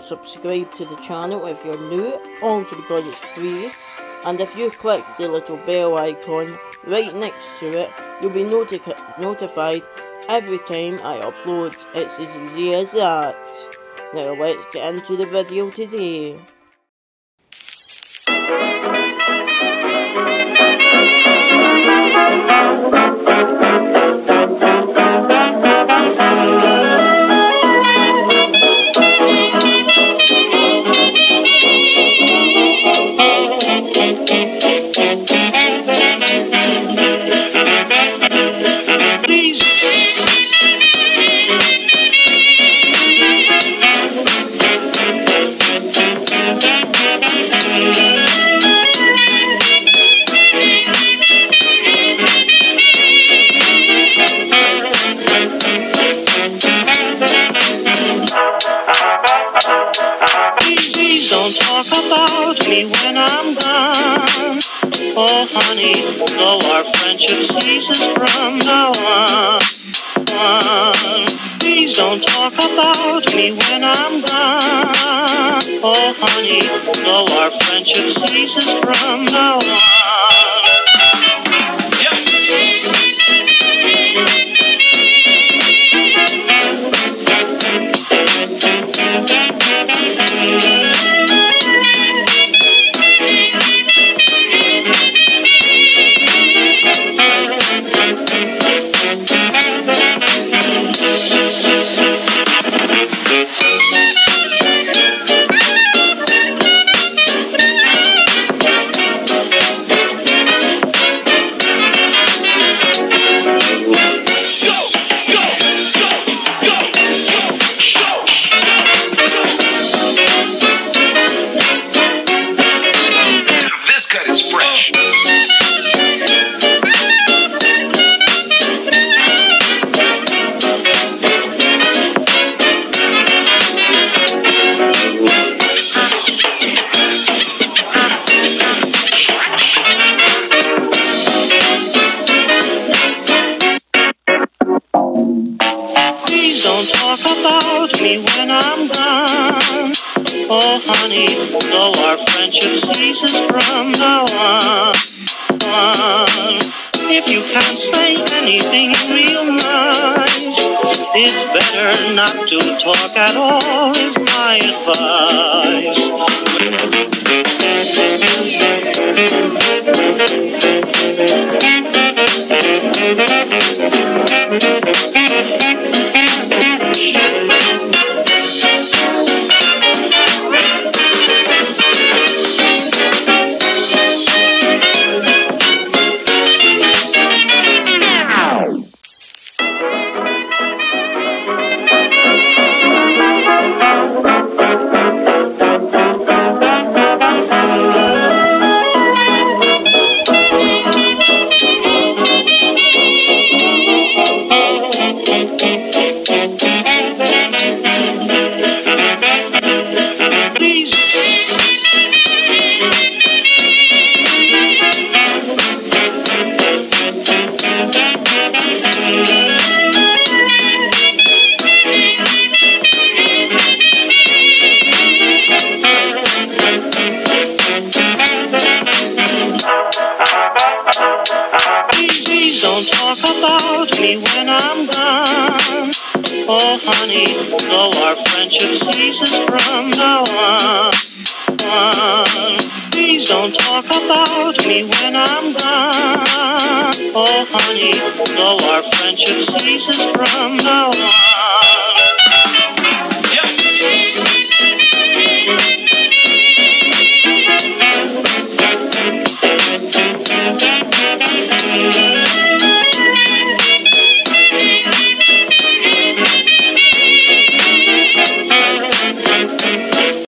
Subscribe to the channel if you're new, also because it's free. And if you click the little bell icon right next to it, you'll be noti notified every time I upload. It's as easy as that. Now let's get into the video today. Oh, honey, though our friendship ceases from now on, on. Please don't talk about me when I'm gone. Oh, honey, though our friendship ceases from now on. Oh, honey, though our friendship ceases from now on. If you can't say anything real nice, it's better not to talk at all, is my advice. Though our friendship ceases from now on. Please don't talk about me when I'm gone. Oh, honey, though our friendship ceases from now on.